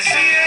See.